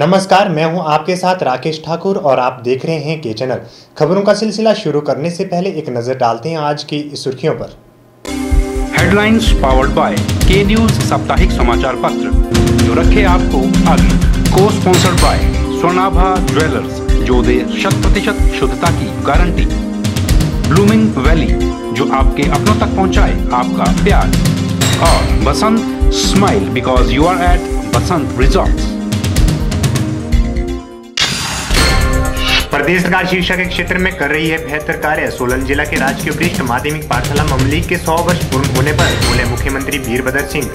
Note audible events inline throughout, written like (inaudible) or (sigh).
नमस्कार, मैं हूँ आपके साथ राकेश ठाकुर और आप देख रहे हैं के चैनल। खबरों का सिलसिला शुरू करने से पहले एक नज़र डालते हैं आज की सुर्खियों पर। Headlines powered by K news साप्ताहिक समाचार पत्र। जो रखे आपको आगे को स्पॉन्सर्ड बाय स्वर्णाभा ज्वेलर्स जो दे शत प्रतिशत शुद्धता की गारंटी। ब्लूमिंग वैली जो आपके अपनों तक पहुँचाए आपका प्यार। और Basant smile because you are at Basant resorts प्रदेश सरकार शिक्षा के क्षेत्र में कर रही है बेहतर कार्य। सोलन जिला के राजकीय वरिष्ठ माध्यमिक पाठशाला ममली के 100 वर्ष पूर्ण होने पर बोले मुख्यमंत्री वीरभद्र सिंह।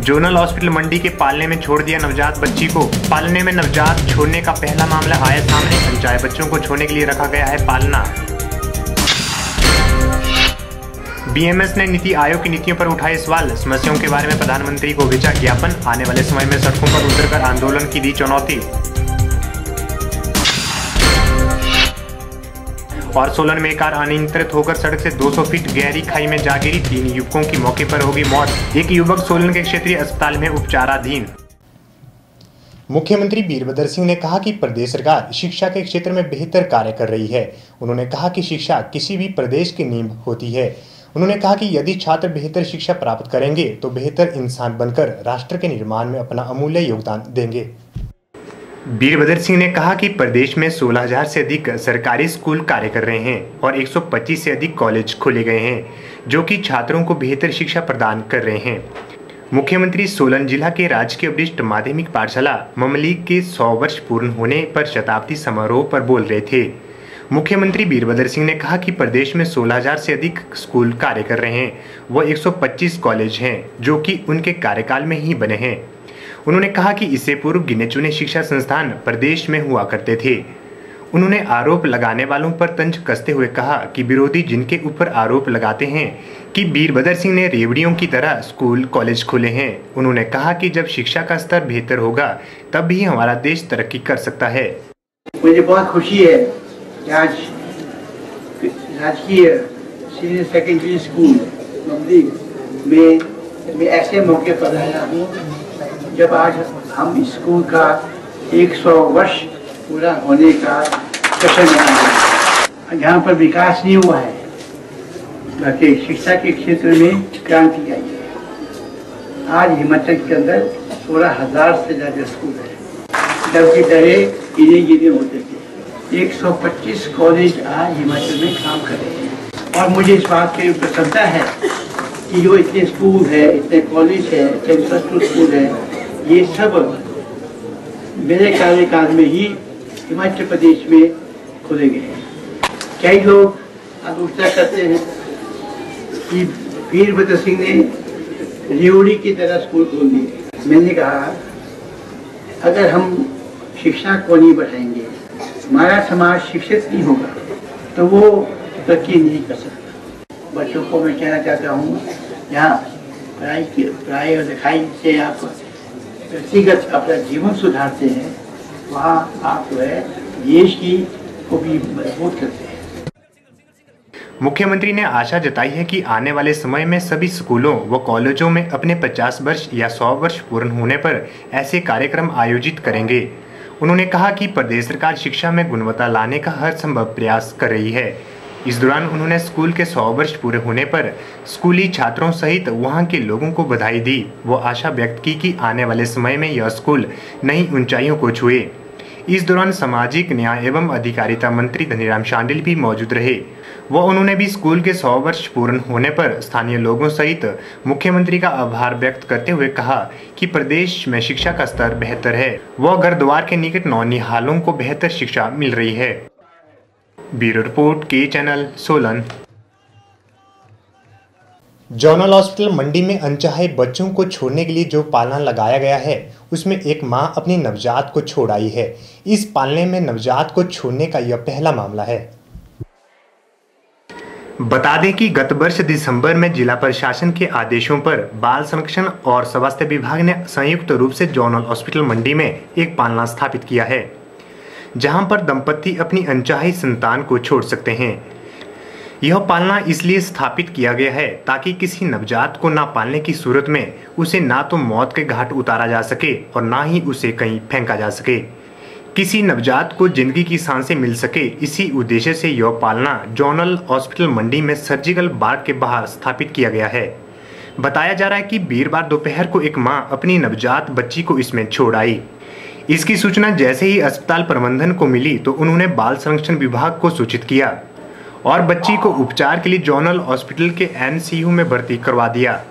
जोनल हॉस्पिटल मंडी के पालने में छोड़ दिया नवजात बच्ची को। पालने में नवजात छोड़ने का पहला मामला आया सामने। पंचायत बच्चों को छोड़ने के लिए रखा गया है पालना। बीएमएस ने नीति आयोग की नीतियों पर उठाए सवाल। समस्याओं के बारे में प्रधानमंत्री को भेजा ज्ञापन। आने वाले समय में सड़कों पर उतरकर आंदोलन की दी चुनौती। और सोलन में कार अनियंत्रित होकर सड़क से 200 फीट गहरी खाई में जा गिरी। तीन युवकों की मौके पर होगी मौत। एक युवक सोलन के क्षेत्रीय अस्पताल में उपचाराधीन। मुख्यमंत्री वीरभद्र सिंह ने कहा कि प्रदेश सरकार शिक्षा के क्षेत्र में बेहतर कार्य कर रही है। उन्होंने कहा कि शिक्षा किसी भी प्रदेश की नींव होती है। उन्होंने कहा कि यदि छात्र बेहतर शिक्षा प्राप्त करेंगे तो बेहतर इंसान बनकर राष्ट्र के निर्माण में अपना अमूल्य योगदान देंगे। वीरभद्र सिंह ने कहा कि प्रदेश में 16,000 से अधिक सरकारी स्कूल कार्य कर रहे हैं और 125 से अधिक कॉलेज खोले गए हैं जो कि छात्रों को बेहतर शिक्षा प्रदान कर रहे हैं। मुख्यमंत्री सोलन जिला के राजकीय वरिष्ठ माध्यमिक पाठशाला ममली के 100 वर्ष पूर्ण होने पर शताब्दी समारोह पर बोल रहे थे। मुख्यमंत्री वीरभद्र सिंह ने कहा कि प्रदेश में 16,000 से अधिक स्कूल कार्य कर रहे हैं। व 125 कॉलेज हैं जो कि उनके कार्यकाल में ही बने हैं। उन्होंने कहा कि इससे पूर्व गिने चुने शिक्षा संस्थान प्रदेश में हुआ करते थे। उन्होंने आरोप लगाने वालों पर तंज कसते हुए कहा कि विरोधी जिनके ऊपर आरोप लगाते हैं कि वीरभद्र सिंह ने रेवड़ियों की तरह स्कूल कॉलेज खोले हैं। उन्होंने कहा कि जब शिक्षा का स्तर बेहतर होगा तब भी हमारा देश तरक्की कर सकता है। मुझे बहुत खुशी है आज राजकीय सीनियर सेकेंडरी स्कूल ममदी में, मैं ऐसे मौके पर आया हूँ, जब आज हम स्कूल का 100 वर्ष पूरा होने का जश्न मना रहे यहाँ पर विकास नहीं हुआ है, बाकी शिक्षा के क्षेत्र में क्रांति आई है। आज हिमाचल के अंदर सोलह हज़ार से ज़्यादा स्कूल है। जबकि पहले गिने गिने होते थे। 125 कॉलेज आज हिमाचल में काम कर रहे हैं। और मुझे इस बात की प्रसन्नता है कि जो इतने स्कूल है, इतने कॉलेज है, इतने स्कूल है, ये सब मेरे कार्यकाल में ही हिमाचल प्रदेश में खोले गए हैं। कई लोग आलोचना करते हैं कि वीरभद्र सिंह ने रेवड़ी की तरह स्कूल खोल दिए। मैंने कहा, अगर हम शिक्षा को नहीं बढ़ाएँगे हमारा समाज शिक्षित नहीं होगा तो वो तरक्की नहीं कर सकता। बच्चों को मैं कहना चाहता हूँ, यहाँ पढ़ाई की, पढ़ाई और लिखाई से आप व्यक्तिगत अपना जीवन सुधारते हैं, वहाँ आप जो है देश की को भी मज़बूत करते हैं। मुख्यमंत्री ने आशा जताई है कि आने वाले समय में सभी स्कूलों व कॉलेजों में अपने 50 वर्ष या 100 वर्ष पूर्ण होने पर ऐसे कार्यक्रम आयोजित करेंगे। उन्होंने कहा कि प्रदेश सरकार शिक्षा में गुणवत्ता लाने का हर संभव प्रयास कर रही है। इस दौरान उन्होंने स्कूल के सौ वर्ष पूरे होने पर स्कूली छात्रों सहित वहाँ के लोगों को बधाई दी। वो आशा व्यक्त की कि आने वाले समय में यह स्कूल नई ऊंचाइयों को छुए। इस दौरान सामाजिक न्याय एवं अधिकारिता मंत्री धनीराम शांडिल भी मौजूद रहे। व उन्होंने भी स्कूल के सौ वर्ष पूर्ण होने पर स्थानीय लोगों सहित मुख्यमंत्री का आभार व्यक्त करते हुए कहा कि प्रदेश में शिक्षा का स्तर बेहतर है। व घर द्वार के निकट नौनिहालों को बेहतर शिक्षा मिल रही है। Bureau report, K channel, Solan. Zonal hospital Mandi में अनचाहे बच्चों को छोड़ने के लिए जो पालना लगाया गया है, उसमें एक माँ अपनी नवजात को छोड़ आई है। इस पालने में नवजात को छोड़ने का यह पहला मामला है। बता दें कि गत वर्ष दिसंबर में जिला प्रशासन के आदेशों पर बाल संरक्षण और स्वास्थ्य विभाग ने संयुक्त रूप से जोनल हॉस्पिटल मंडी में एक पालना स्थापित किया है, जहाँ पर दंपति अपनी अनचाही संतान को छोड़ सकते हैं। यह पालना इसलिए स्थापित किया गया है ताकि किसी नवजात को ना पालने की सूरत में उसे ना तो मौत के घाट उतारा जा सके और ना ही उसे कहीं फेंका जा सके। किसी नवजात को ज़िंदगी की साँसें मिल सके, इसी उद्देश्य से यह पालना जोनल हॉस्पिटल मंडी में सर्जिकल बार्ड के बाहर स्थापित किया गया है। बताया जा रहा है कि वीरवार दोपहर को एक माँ अपनी नवजात बच्ची को इसमें छोड़ आई। इसकी सूचना जैसे ही अस्पताल प्रबंधन को मिली तो उन्होंने बाल संरक्षण विभाग को सूचित किया और बच्ची को उपचार के लिए जोनल हॉस्पिटल के एनसीयू में भर्ती करवा दिया।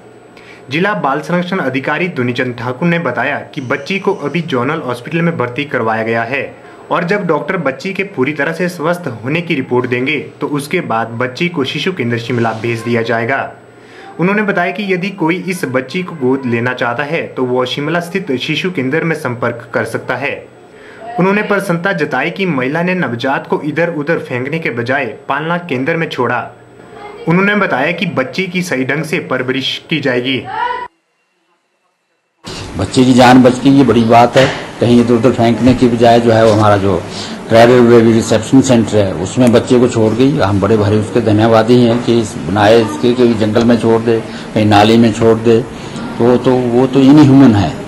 जिला बाल संरक्षण अधिकारी दुनीचंद ठाकुर ने बताया कि बच्ची को अभी जोनल हॉस्पिटल में भर्ती करवाया गया है और जब डॉक्टर बच्ची के पूरी तरह से स्वस्थ होने की रिपोर्ट देंगे तो उसके बाद बच्ची को शिशु केंद्र शिमला भेज दिया जाएगा। उन्होंने बताया कि यदि कोई इस बच्ची को गोद लेना चाहता है तो वह शिमला स्थित शिशु केंद्र में संपर्क कर सकता है। उन्होंने प्रसन्नता जताई कि महिला ने नवजात को इधर उधर फेंकने के बजाय पालना केंद्र में छोड़ा। उन्होंने बताया कि बच्चे की सही ढंग से परवरिश की जाएगी। बच्चे की जान बच गई, ये बड़ी बात है। कहीं इधर उधर फेंकने की बजाय जो है वो हमारा जो बेबी रिसेप्शन सेंटर है, उसमें बच्चे को छोड़ गई। हम बड़े भारी उसके धन्यवादी हैं कि इस बनाए इसके कहीं जंगल में छोड़ दे, कहीं नाली में छोड़ दे। तो तो वो तो इनह्यूमन है।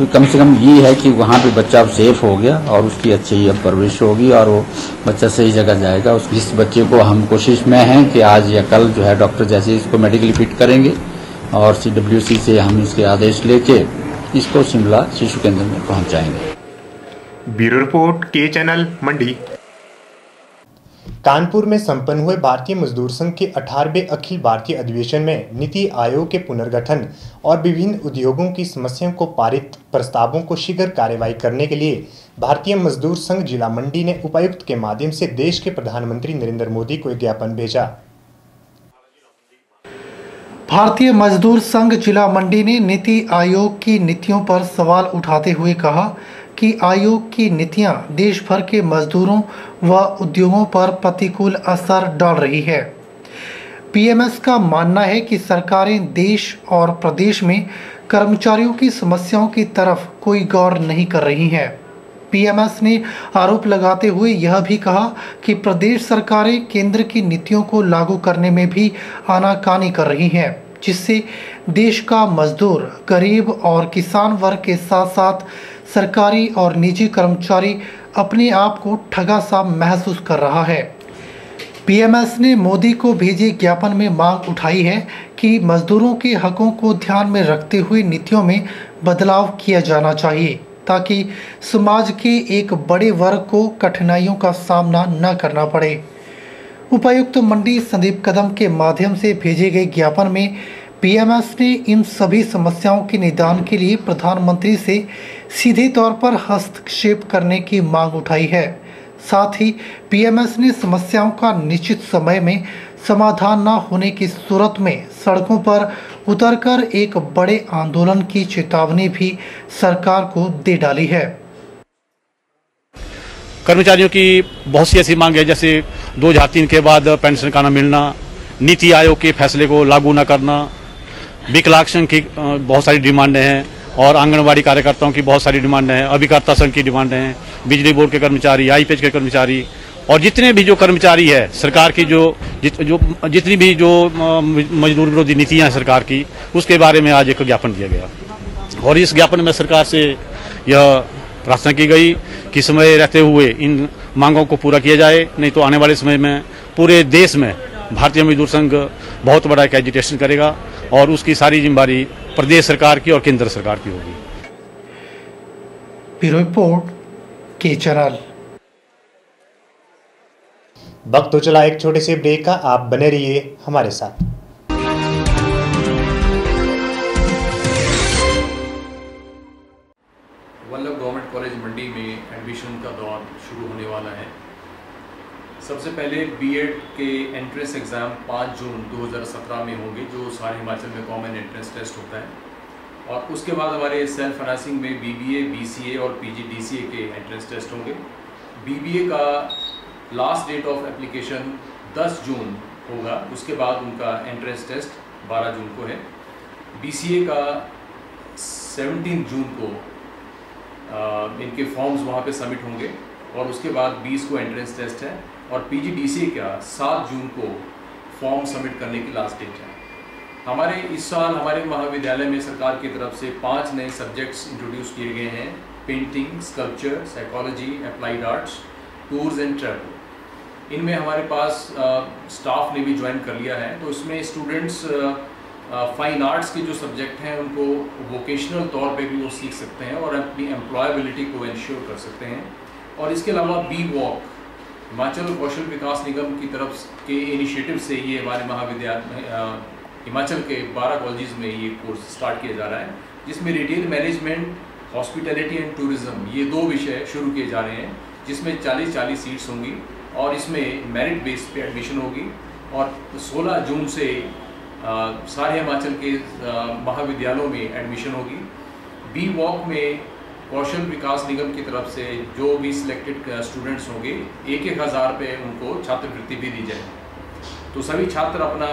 तो कम से कम ये है कि वहाँ पे बच्चा अब सेफ़ हो गया और उसकी अच्छी अब परवरिश होगी और वो बच्चा सही जगह जाएगा। उस जिस बच्चे को हम कोशिश में हैं कि आज या कल जो है डॉक्टर जैसे इसको मेडिकली फिट करेंगे और सीडब्ल्यूसी से हम इसके आदेश लेके इसको शिमला शिशु केंद्र में पहुँचाएँगे। Bureau report, K channel, Mandi. Kanpur में संपन्न हुए भारतीय मजदूर संघ के 18वें अखिल भारतीय अधिवेशन में नीति आयोग के पुनर्गठन और विभिन्न उद्योगों की समस्याओं को पारित प्रस्तावों को शीघ्र कार्यवाही करने के लिए भारतीय मजदूर संघ जिला मंडी ने उपायुक्त के माध्यम से देश के प्रधानमंत्री नरेंद्र मोदी को एक ज्ञापन भेजा। भारतीय मजदूर संघ जिला मंडी ने नीति आयोग की नीतियों पर सवाल उठाते हुए कहा कि आयोग की नीतियाँ देश भर के मजदूरों व उद्योगों पर प्रतिकूल असर डाल रही है। पीएमएस का मानना है कि सरकारें देश और प्रदेश में कर्मचारियों की समस्याओं की तरफ़ कोई गौर नहीं कर रही हैं। पीएमएस ने आरोप लगाते हुए यह भी कहा कि प्रदेश सरकारें केंद्र की नीतियों को लागू करने में भी आनाकानी कर रही हैं। जिससे देश का मजदूर, गरीब और किसान वर्ग के साथ साथ सरकारी और निजी कर्मचारी अपने आप को ठगा सा महसूस कर रहा है। पीएमएस ने मोदी को भेजे ज्ञापन में मांग उठाई है कि मजदूरों के हकों को ध्यान में रखते हुए नीतियों में बदलाव किया जाना चाहिए, ताकि समाज के एक बड़े वर्ग को कठिनाइयों का सामना न करना पड़े। उपायुक्त मंडी संदीप कदम के माध्यम से भेजे गए ज्ञापन में पीएमएस ने इन सभी समस्याओं के निदान के लिए प्रधानमंत्री से सीधे तौर पर हस्तक्षेप करने की मांग उठाई है। साथ ही पीएमएस ने समस्याओं का निश्चित समय में समाधान न होने की सूरत में सड़कों पर उतरकर एक बड़े आंदोलन की चेतावनी भी सरकार को दे डाली है। कर्मचारियों की बहुत सी ऐसी मांग है, जैसे दो हज़ार तीन के बाद पेंशन का न मिलना नीति आयोग के फैसले को लागू न करना। विकलांग संघ की बहुत सारी डिमांडें हैं और आंगनबाड़ी कार्यकर्ताओं की बहुत सारी डिमांडें हैं अभिकर्ता संघ की डिमांडें हैं बिजली बोर्ड के कर्मचारी आईपीएच के कर्मचारी और जितने भी जो कर्मचारी है सरकार की जो जित, जो जितनी भी जो मजदूर विरोधी नीतियाँ हैं सरकार की उसके बारे में आज एक ज्ञापन दिया गया। और इस ज्ञापन में सरकार से यह प्रार्थना की गई कि समय रहते हुए इन मांगों को पूरा किया जाए नहीं तो आने वाले समय में पूरे देश में भारतीय मजदूर संघ बहुत बड़ा एक एजिटेशन करेगा और उसकी सारी जिम्मेवारी प्रदेश सरकार की और केंद्र सरकार की होगी। ब्यूरो रिपोर्ट के चैनल वक्त तो चला एक छोटे से ब्रेक का आप बने रहिए हमारे साथ। सबसे पहले बीएड के एंट्रेंस एग्ज़ाम 5 जून 2017 में होंगे जो सारे हिमाचल में कॉमन एंट्रेंस टेस्ट होता है। और उसके बाद हमारे सेल्फ फाइनेंसिंग में बीबीए, बीसीए और पीजीडीसीए के एंट्रेंस टेस्ट होंगे। बीबीए का last date of application 10 June होगा उसके बाद उनका एंट्रेंस टेस्ट 12 जून को है। बीसीए का 17 जून को आ, इनके फॉर्म्स वहाँ पे सबमिट होंगे और उसके बाद 20 को एंट्रेंस टेस्ट है। और पीजीडीसी का सात जून को फॉर्म सबमिट करने की लास्ट डेट है। हमारे इस साल हमारे महाविद्यालय में सरकार की तरफ़ से पाँच नए सब्जेक्ट्स इंट्रोड्यूस किए गए हैं। Painting sculpture psychology applied arts tours and travel इनमें हमारे पास स्टाफ ने भी ज्वाइन कर लिया है। तो इसमें स्टूडेंट्स फाइन आर्ट्स के जो सब्जेक्ट हैं, उनको वोकेशनल तौर पे भी वो सीख सकते हैं और अपनी एम्प्लॉयबिलिटी को इंश्योर कर सकते हैं। और इसके अलावा बी वॉक हिमाचल कौशल विकास निगम की तरफ़ के इनिशिएटिव से ये हमारे महाविद्यालय हिमाचल के 12 कॉलेज में ये कोर्स स्टार्ट किया जा रहा है, जिसमें retail management hospitality and tourism ये दो विषय शुरू किए जा रहे हैं, जिसमें 40-40 सीट्स होंगी और इसमें मेरिट बेस पे एडमिशन होगी और 16 जून से सारे हिमाचल के महाविद्यालयों में एडमिशन होगी। बी वॉक में कौशल विकास निगम की तरफ़ से जो भी सिलेक्टेड स्टूडेंट्स होंगे, एक एक हज़ार रुपये उनको छात्रवृत्ति भी दी जाएगी। तो सभी छात्र अपना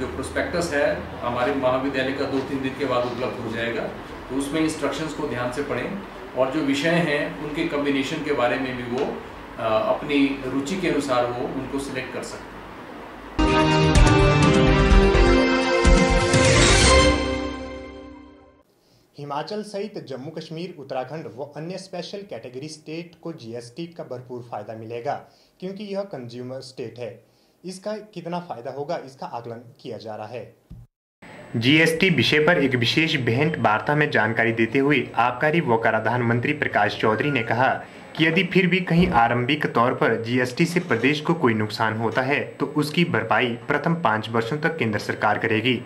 जो प्रोस्पेक्टस है, हमारे महाविद्यालय का दो तीन दिन के बाद उपलब्ध हो जाएगा। तो उसमें इंस्ट्रक्शंस को ध्यान से पढ़ें और जो विषय हैं, उनके कम्बिनेशन के बारे में भी वो अपनी रुचि के अनुसार वो उनको सिलेक्ट कर सकते हिमाचल सहित जम्मू कश्मीर, उत्तराखंड व अन्य स्पेशल कैटेगरी स्टेट को जीएसटी का भरपूर फ़ायदा मिलेगा, क्योंकि यह कंज्यूमर स्टेट है। इसका कितना फ़ायदा होगा, इसका आकलन किया जा रहा है। जीएसटी विषय पर एक विशेष भेंट वार्ता में जानकारी देते हुए आबकारी व कराधान मंत्री प्रकाश चौधरी ने कहा कि यदि फिर भी कहीं आरंभिक तौर पर जीएसटी से प्रदेश को कोई नुकसान होता है तो उसकी भरपाई प्रथम पाँच वर्षों तक केंद्र सरकार करेगी।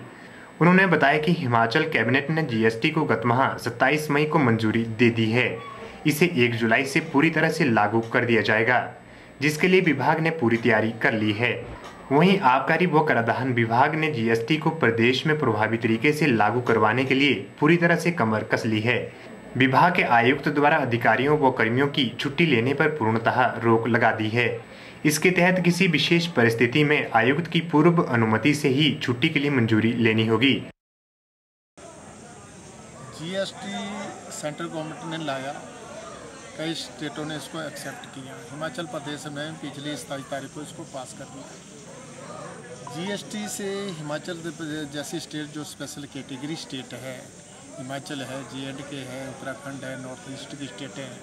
उन्होंने बताया कि हिमाचल कैबिनेट ने जीएसटी को गत माह सत्ताईस मई को मंजूरी दे दी है। इसे एक जुलाई से पूरी तरह से लागू कर दिया जाएगा, जिसके लिए विभाग ने पूरी तैयारी कर ली है। वहीं आबकारी व कराधान विभाग ने जीएसटी को प्रदेश में प्रभावी तरीके से लागू करवाने के लिए पूरी तरह से कमर कस ली है। विभाग के आयुक्त द्वारा अधिकारियों व कर्मियों की छुट्टी लेने पर पूर्णतः रोक लगा दी है। इसके तहत किसी विशेष परिस्थिति में आयुक्त की पूर्व अनुमति से ही छुट्टी के लिए मंजूरी लेनी होगी। जीएसटी सेंट्रल गवर्नमेंट ने लाया। कई स्टेटों ने इसको एक्सेप्ट किया। हिमाचल प्रदेश में पिछली सताईस तारीख को इसको पास कर दिया। जीएसटी से हिमाचल जैसी स्टेट जो स्पेशल कैटेगरी स्टेट है, हिमाचल है जी एंड के है, उत्तराखंड है नॉर्थ ईस्ट की स्टेटें हैं,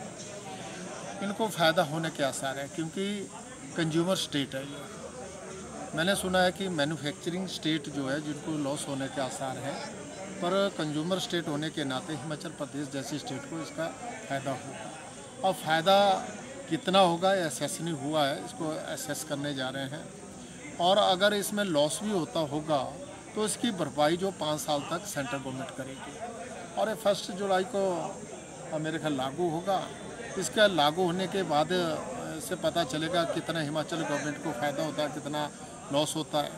इनको फ़ायदा होने के आसार है, क्योंकि कंज्यूमर स्टेट है। ये मैंने सुना है कि मैन्युफैक्चरिंग स्टेट जो है, जिनको लॉस होने के आसार हैं, पर कंज्यूमर स्टेट होने के नाते हिमाचल प्रदेश जैसी स्टेट को इसका फ़ायदा होगा। और फ़ायदा कितना होगा एसेस नहीं हुआ है, इसको एसेस करने जा रहे हैं। और अगर इसमें लॉस भी होता होगा तो इसकी भरपाई जो पाँच साल तक सेंट्रल गवर्नमेंट करेगी। और ये फ़र्स्ट जुलाई को मेरे ख्याल लागू होगा। इसका लागू होने के बाद से पता चलेगा कितना हिमाचल गवर्नमेंट को फ़ायदा होता है कितना लॉस होता है।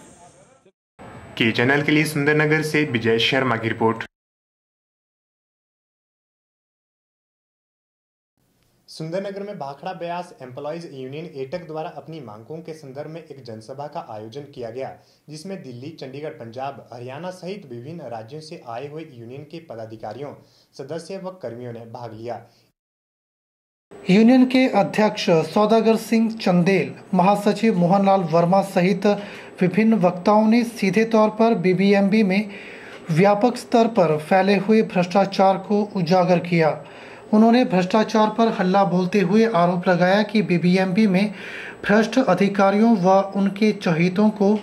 के चैनल के लिए सुंदरनगर से विजय शर्मा की रिपोर्ट। सुंदरनगर में Bhakra Beas employees union AITUC द्वारा अपनी मांगों के संदर्भ में एक जनसभा का आयोजन किया गया जिसमें दिल्ली चंडीगढ़ पंजाब हरियाणा सहित विभिन्न राज्यों से आए हुए यूनियन के पदाधिकारियों सदस्य व कर्मियों ने भाग लिया। यूनियन के अध्यक्ष सौदागर सिंह चंदेल, महासचिव मोहनलाल वर्मा सहित विभिन्न वक्ताओं ने सीधे तौर पर बीबीएमबी में व्यापक स्तर पर फैले हुए भ्रष्टाचार को उजागर किया। उन्होंने भ्रष्टाचार पर हल्ला बोलते हुए आरोप लगाया कि बीबीएमबी में भ्रष्ट अधिकारियों व उनके चहितों को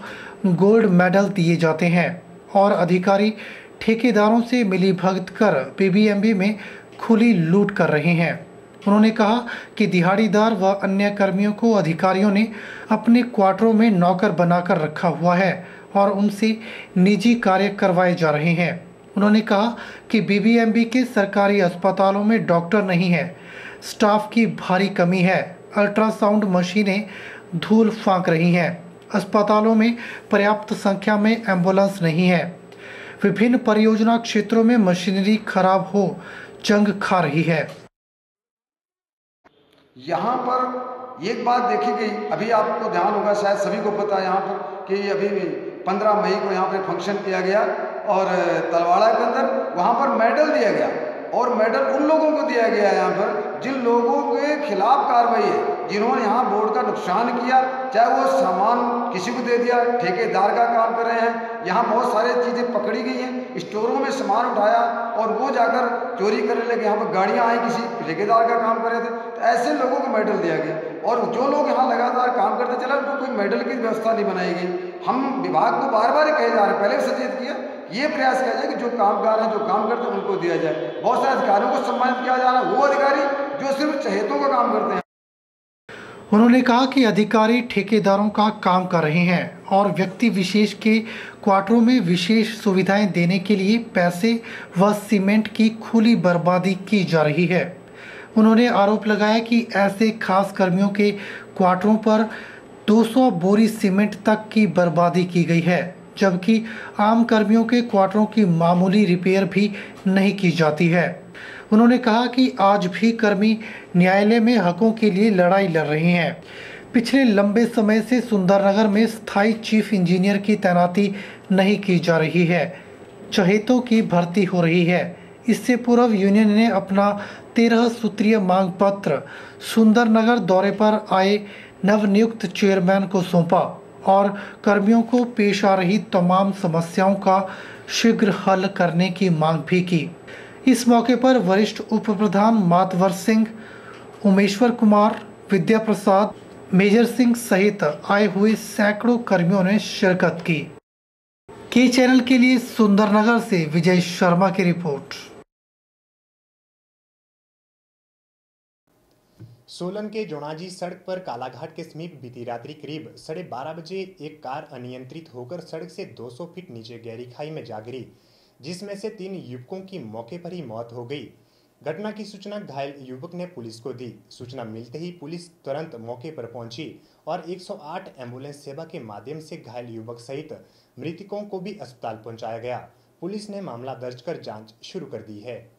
गोल्ड मेडल दिए जाते हैं और अधिकारी ठेकेदारों से मिली भगत कर बीबीएमबी में खुली लूट कर रहे हैं। उन्होंने कहा कि दिहाड़ीदार व अन्य कर्मियों को अधिकारियों ने अपने क्वार्टरों में नौकर बनाकर रखा हुआ है और उनसे निजी कार्य करवाए जा रहे हैं। उन्होंने कहा कि बीबीएमबी के सरकारी अस्पतालों में डॉक्टर नहीं है, स्टाफ की भारी कमी है, अल्ट्रासाउंड मशीनें धूल फांक रही हैं, अस्पतालों में पर्याप्त संख्या में एंबुलेंस नहीं है। विभिन्न परियोजना क्षेत्रों में मशीनरी खराब हो, जंग खा रही है। यहाँ पर एक बात देखी गई, अभी आपको ध्यान होगा, शायद सभी को पता है यहाँ पर कि अभी पंद्रह मई को यहाँ पर फ़ंक्शन किया गया और तलवाड़ा के अंदर वहाँ पर मेडल दिया गया और मेडल उन लोगों को दिया गया है यहाँ पर जिन लोगों के खिलाफ कार्रवाई है, जिन्होंने यहाँ बोर्ड का नुकसान किया, चाहे वो सामान किसी को दे दिया, ठेकेदार का काम कर रहे हैं, यहाँ बहुत सारी चीज़ें पकड़ी गई हैं। स्टोरों में सामान उठाया और वो जाकर चोरी करने लगे। यहाँ पर गाड़ियाँ आई, किसी ठेकेदार का काम कर रहे थे। तो ऐसे लोगों को मेडल दिया गया। और जो लोग यहाँ लगातार काम करते चले, उनको कोई मेडल की व्यवस्था नहीं बनाई गई। हम विभाग को बार बार कहे जा रहे पहले भी सचेत किया, ये प्रयास किया जाए कि जो कामगार हैं, जो काम करते हैं, उनको दिया जाए। बहुत सारे अधिकारियों को सम्मानित किया जा रहा है। वो अधिकारी जो सिर्फ़ चहेतों का काम करते हैं। उन्होंने कहा कि अधिकारी ठेकेदारों का काम कर रहे हैं और व्यक्ति विशेष के क्वार्टरों में विशेष सुविधाएँ देने के लिए पैसे व सीमेंट की खुली बर्बादी की जा रही है। उन्होंने आरोप लगाया कि ऐसे खास कर्मियों के क्वार्टरों पर 200 बोरी सीमेंट तक की बर्बादी की गई है, जबकि आम कर्मियों के क्वार्टरों की मामूली रिपेयर भी नहीं की जाती है। उन्होंने कहा कि आज भी कर्मी न्यायालय में हकों के लिए लड़ाई लड़ रहे हैं। पिछले लंबे समय से सुंदरनगर में स्थायी चीफ इंजीनियर की तैनाती नहीं की जा रही है। चहेतों की भर्ती हो रही है। इससे पूर्व यूनियन ने अपना तेरह सूत्रीय मांग पत्र सुंदरनगर दौरे पर आए नवनियुक्त चेयरमैन को सौंपा और कर्मियों को पेश आ रही तमाम समस्याओं का शीघ्र हल करने की मांग भी की। इस मौके पर वरिष्ठ उप प्रधान मातवर सिंह, उमेश्वर कुमार विद्या प्रसाद मेजर सिंह सहित आए हुए सैकड़ों कर्मियों ने शिरकत की। के चैनल के लिए सुंदरनगर से विजय शर्मा की रिपोर्ट। सोलन के जोनाजी सड़क पर कालाघाट के समीप बीती रात्रि करीब साढ़े बारह बजे एक कार अनियंत्रित होकर सड़क से 200 फीट नीचे गहरी खाई में जा गिरी, जिसमें से तीन युवकों की मौके पर ही मौत हो गई। घटना की सूचना घायल युवक ने पुलिस को दी। सूचना मिलते ही पुलिस तुरंत मौके पर पहुँची और 108 एंबुलेंस सेवा के माध्यम से घायल युवक सहित मृतकों को भी अस्पताल पहुँचाया गया। पुलिस ने मामला दर्ज कर जाँच शुरू कर दी है।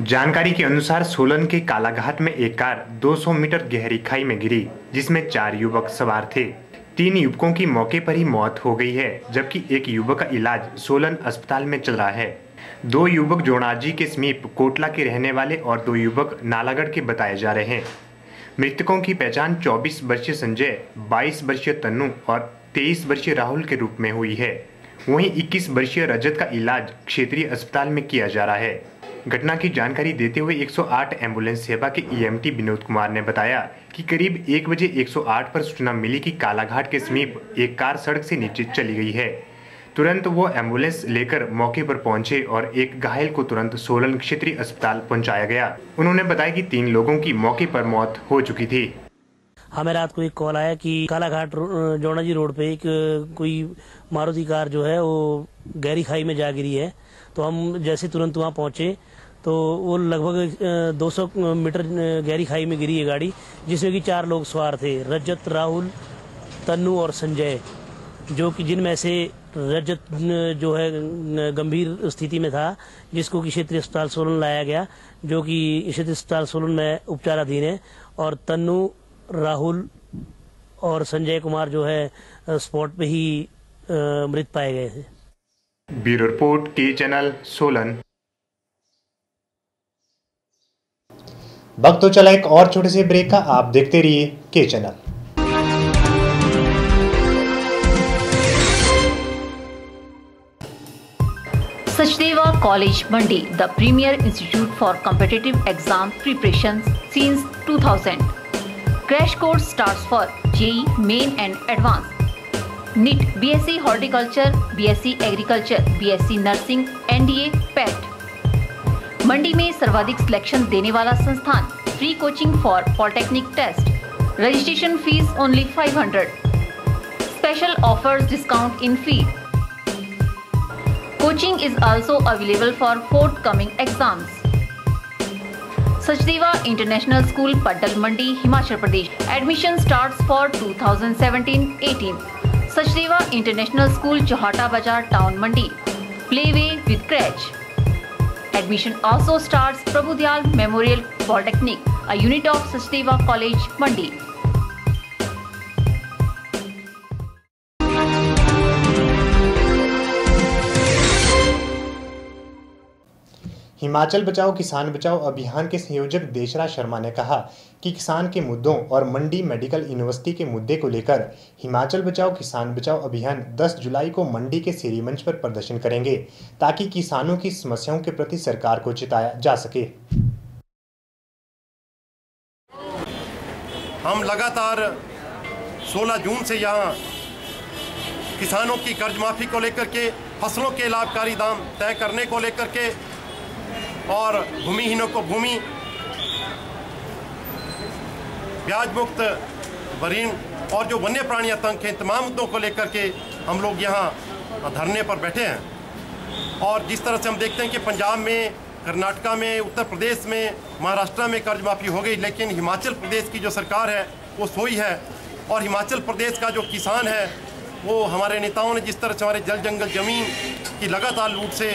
जानकारी के अनुसार सोलन के कालाघाट में एक कार 200 मीटर गहरी खाई में गिरी, जिसमें चार युवक सवार थे। तीन युवकों की मौके पर ही मौत हो गई है, जबकि एक युवक का इलाज सोलन अस्पताल में चल रहा है। दो युवक जोनाजी के समीप कोटला के रहने वाले और दो युवक नालागढ़ के बताए जा रहे हैं। मृतकों की पहचान 24 वर्षीय संजय 22 वर्षीय तन्नू और 23 वर्षीय राहुल के रूप में हुई है। वहीं 21 वर्षीय रजत का इलाज क्षेत्रीय अस्पताल में किया जा रहा है। घटना की जानकारी देते हुए 108 एंबुलेंस सेवा के ईएमटी विनोद कुमार ने बताया कि करीब एक बजे 108 पर सूचना मिली कि कालाघाट के समीप एक कार सड़क से नीचे चली गई है। तुरंत वो एंबुलेंस लेकर मौके पर पहुँचे और एक घायल को तुरंत सोलन क्षेत्रीय अस्पताल पहुँचाया गया। उन्होंने बताया कि तीन लोगों की मौके पर मौत हो चुकी थी। हमें रात को एक कॉल आया कि कालाघाट जोना जी रोड पे एक कोई मारुति कार जो है, वो गहरी खाई में जा गिरी है। तो हम जैसे तुरंत वहाँ पहुँचे तो वो लगभग 200 मीटर गहरी खाई में गिरी है गाड़ी, जिसमें कि चार लोग सवार थे, रजत, राहुल, तन्नू और संजय, जो कि जिनमें से रजत जो है गंभीर स्थिति में था, जिसको कि क्षेत्रीय अस्पताल सोलन लाया गया, जो कि क्षेत्रीय अस्पताल सोलन में उपचाराधीन है, और तन्नू राहुल और संजय कुमार जो है स्पॉट पे ही मृत पाए गए थे bureau report K channel Solan. वक्त तो चला एक और छोटे से ब्रेक का आप देखते रहिए K channel. Sachdeva college Mandi the premier institute for competitive exam preparation since 2000 Crash course starts for JEE, Main and Advanced. NIT, BSc Horticulture, BSc Agriculture, BSc Nursing, NDA, PET. Mandi में सर्वाधिक selection देने वाला संस्थान free coaching for polytechnic test registration fees only 500 special offers discount in fee coaching is also available for fourth coming exams Sachdeva international school Paddal Mandi, Himachal Pradesh. Admission start for 2017-18 Sachdeva international school, Chauhatta Bazaar town Mandi. Play way with creche admission also start Prabhudayal memorial polytechnic a unit of Sachdeva college Mandi Himachal बचाओ, किसान बचाओ अभियान के संयोजक देशरा शर्मा ने कहा कि किसान के मुद्दों और मंडी मेडिकल यूनिवर्सिटी के मुद्दे को लेकर हिमाचल बचाओ, किसान बचाओ अभियान 10 जुलाई को मंडी के सीरी मंच पर प्रदर्शन करेंगे ताकि किसानों की समस्याओं के प्रति सरकार को चिताया जा सके। हम लगातार 16 जून से यहाँ किसानों की कर्ज माफ़ी को लेकर के, फ़सलों के लाभकारी दाम तय करने को लेकर के और भूमिहीनों को भूमि। ब्याज मुक्त वरीण और जो वन्य प्राणी आतंक हैं, तमाम मुद्दों को लेकर के हम लोग यहाँ धरने पर बैठे हैं। और जिस तरह से हम देखते हैं कि पंजाब में, कर्नाटका में, उत्तर प्रदेश में, महाराष्ट्र में कर्ज माफ़ी हो गई, लेकिन हिमाचल प्रदेश की जो सरकार है, वो सोई है। और हिमाचल प्रदेश का जो किसान है, वो हमारे नेताओं ने जिस तरह से हमारे जल जंगल ज़मीन की लगातार लूट से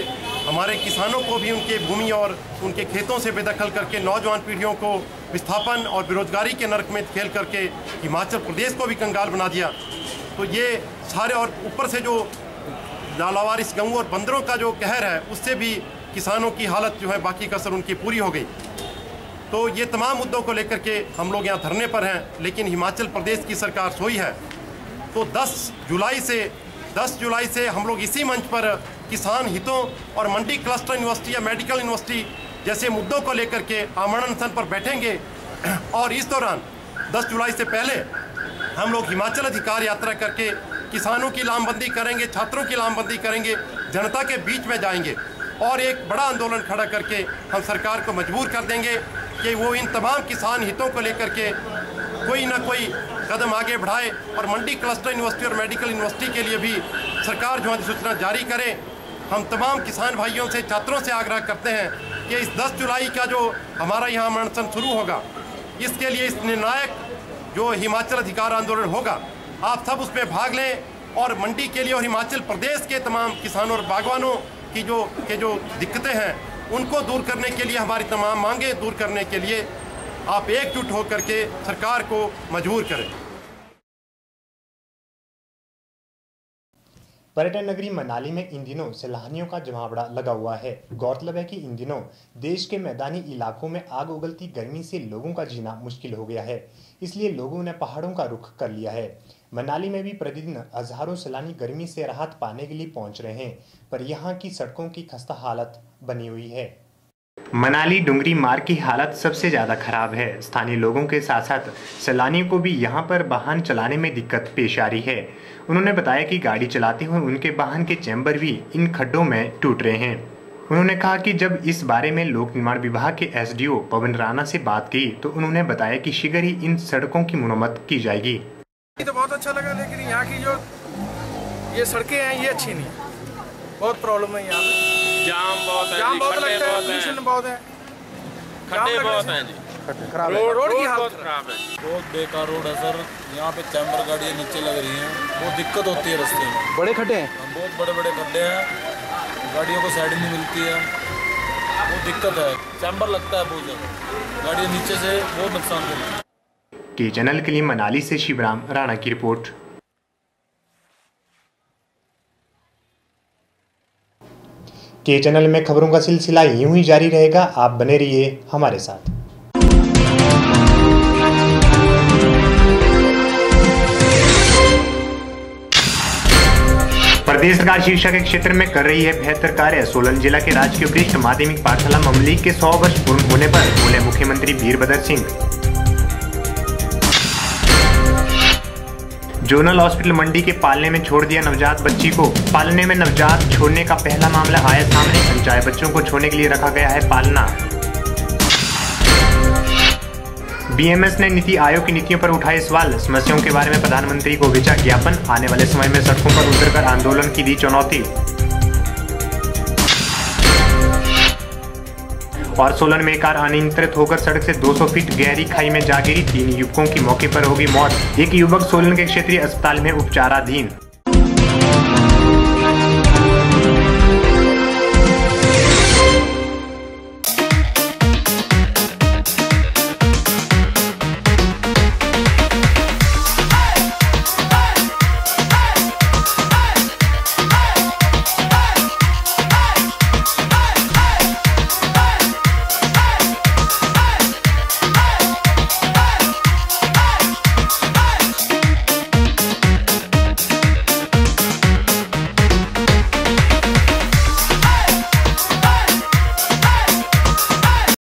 हमारे किसानों को भी उनके भूमि और उनके खेतों से बेदखल करके, नौजवान पीढ़ियों को विस्थापन और बेरोजगारी के नरक में खेल करके हिमाचल प्रदेश को भी कंगाल बना दिया। तो ये सारे और ऊपर से जो लालावारिस गऊ और बंदरों का जो कहर है, उससे भी किसानों की हालत जो है, बाकी कसर उनकी पूरी हो गई। तो ये तमाम मुद्दों को लेकर के हम लोग यहाँ धरने पर हैं, लेकिन हिमाचल प्रदेश की सरकार सोई है। तो 10 जुलाई से 10 जुलाई से हम लोग इसी मंच पर किसान हितों और मंडी क्लस्टर यूनिवर्सिटी या मेडिकल यूनिवर्सिटी जैसे मुद्दों को लेकर के आमरण अनशन पर बैठेंगे। (clears throat) और इस दौरान 10 जुलाई से पहले हम लोग हिमाचल अधिकार यात्रा करके किसानों की लामबंदी करेंगे, छात्रों की लामबंदी करेंगे, जनता के बीच में जाएँगे और एक बड़ा आंदोलन खड़ा करके हम सरकार को मजबूर कर देंगे कि वो इन तमाम किसान हितों को लेकर के कोई ना कोई कदम आगे बढ़ाए और मंडी क्लस्टर यूनिवर्सिटी और मेडिकल यूनिवर्सिटी के लिए भी सरकार जो अधिसूचना जारी करे। हम तमाम किसान भाइयों से, छात्रों से आग्रह करते हैं कि इस 10 जुलाई का जो हमारा यहाँ अनशन शुरू होगा, इसके लिए इस निर्णायक जो हिमाचल अधिकार आंदोलन होगा, आप सब उसमें भाग लें और मंडी के लिए और हिमाचल प्रदेश के तमाम किसानों और बागवानों की जो, के जो दिक्कतें हैं, उनको दूर करने के लिए, हमारी तमाम मांगे दूर करने के लिए आप एकजुट होकर के सरकार को मजबूर करें। पर्यटन नगरी मनाली में इन दिनों सैलानियों का जमावड़ा लगा हुआ है। गौरतलब है कि इन दिनों देश के मैदानी इलाकों में आग उगलती, गर्मी से लोगों का जीना मुश्किल हो गया है। इसलिए लोगों ने पहाड़ों का रुख कर लिया है। मनाली में भी प्रतिदिन हज़ारों सैलानी गर्मी से राहत पाने के लिए पहुँच रहे हैं, पर यहाँ की सड़कों की खस्ता हालत बनी हुई है। मनाली डुंगरी मार्ग की हालत सबसे ज़्यादा खराब है। स्थानीय लोगों के साथ साथ सैलानियों को भी यहाँ पर वाहन चलाने में दिक्कत पेश आ रही है। उन्होंने बताया कि गाड़ी चलाते हुए उनके वाहन के चैम्बर भी इन खड्डों में टूट रहे हैं। उन्होंने कहा कि जब इस बारे में लोक निर्माण विभाग के एसडीओ पवन राणा से बात की तो उन्होंने बताया कि शीघ्र ही इन सड़कों की मुरम्मत की जाएगी। तो बहुत अच्छा लगा, लेकिन यहाँ की जो ये सड़कें हैं, ये अच्छी नहीं बहुत प्रॉब्लम है यहाँ जाम बहुत है जाम बहुत लगता है पोल्यूशन बहुत है। खड्डे बहुत हैं। जी। खराब है। रोड रोड की हालत खराब है। बहुत बेकार रोड है सर। यहाँ पे चैम्बर गाड़ियाँ नीचे लग रही हैं। बहुत दिक्कत होती है रास्ते में। बड़े खड्डे हैं? हाँ, बहुत बड़े बड़े खड्डे हैं। गाड़ियों को साइड नहीं मिलती है। बहुत दिक्कत है। चैम्बर लगता है बहुत ज़्यादा। गाड़ियाँ नीचे से बहुत नुकसान करती है। के चैनल के लिए मनाली से शिवराम राणा की रिपोर्ट। के चैनल में खबरों का सिलसिला यूँ ही जारी रहेगा। आप बने रहिए हमारे साथ। प्रदेश सरकार शिक्षा के क्षेत्र में कर रही है बेहतर कार्य। सोलन जिला के राजकीय वरिष्ठ माध्यमिक पाठशाला ममली के 100 वर्ष पूर्ण होने पर बोले मुख्यमंत्री वीरभद्र सिंह। जोनल हॉस्पिटल मंडी के पालने में छोड़ दिया नवजात बच्ची को। पालने में नवजात छोड़ने का पहला मामला आया सामने। अनचाहे बच्चों को छोड़ने के लिए रखा गया है पालना। बीएमएस ने नीति आयोग की नीतियों पर उठाए सवाल। समस्याओं के बारे में प्रधानमंत्री को भेजा ज्ञापन। आने वाले समय में सड़कों पर उतरकर आंदोलन की दी चुनौती। और सोलन में कार अनियंत्रित होकर सड़क से 200 फीट गहरी खाई में जा गिरी। तीन युवकों की मौके पर होगी मौत। एक युवक सोलन के क्षेत्रीय अस्पताल में उपचाराधीन।